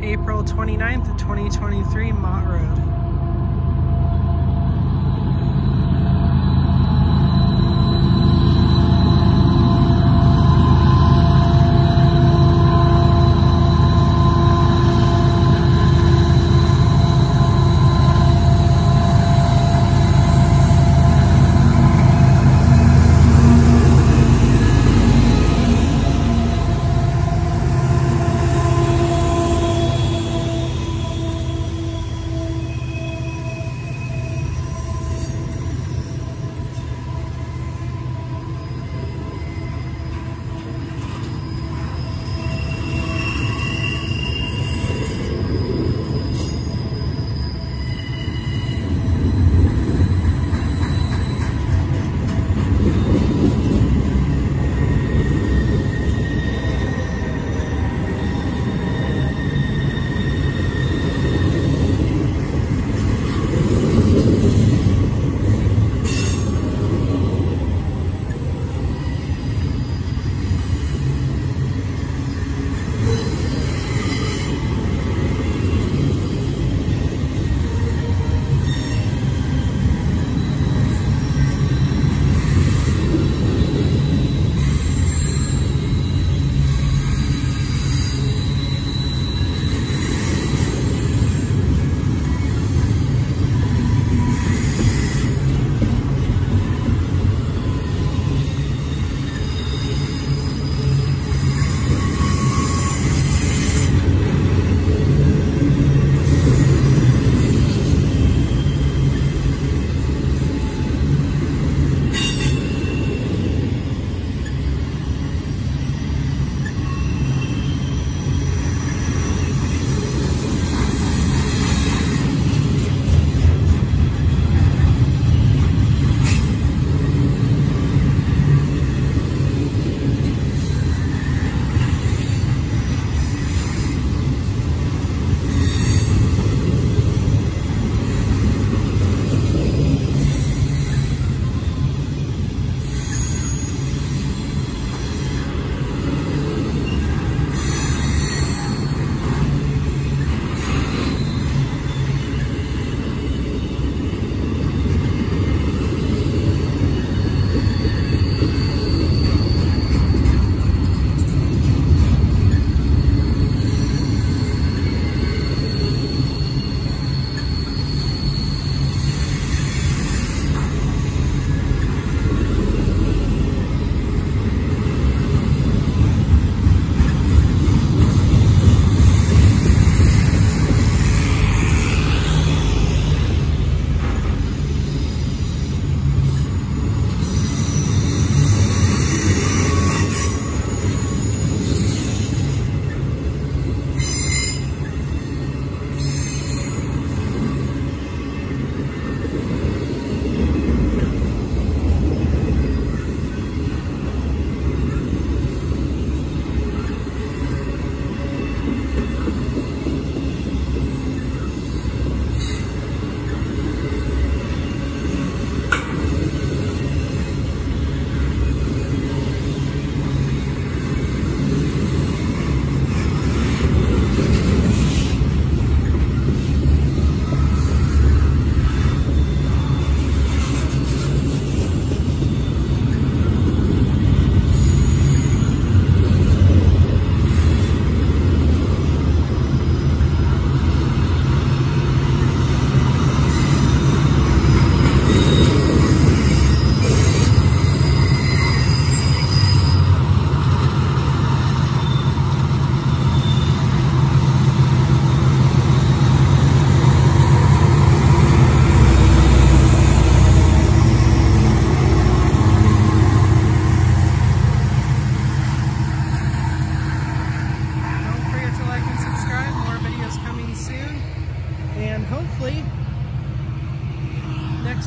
April 29th, 2023, Mott Road.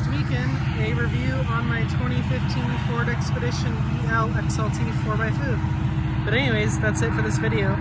Weekend a review on my 2015 Ford Expedition EL XLT 4x4. But anyways, that's it for this video.